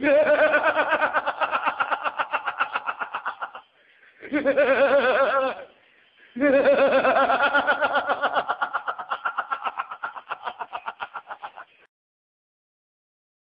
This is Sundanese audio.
Ha ha ha ha!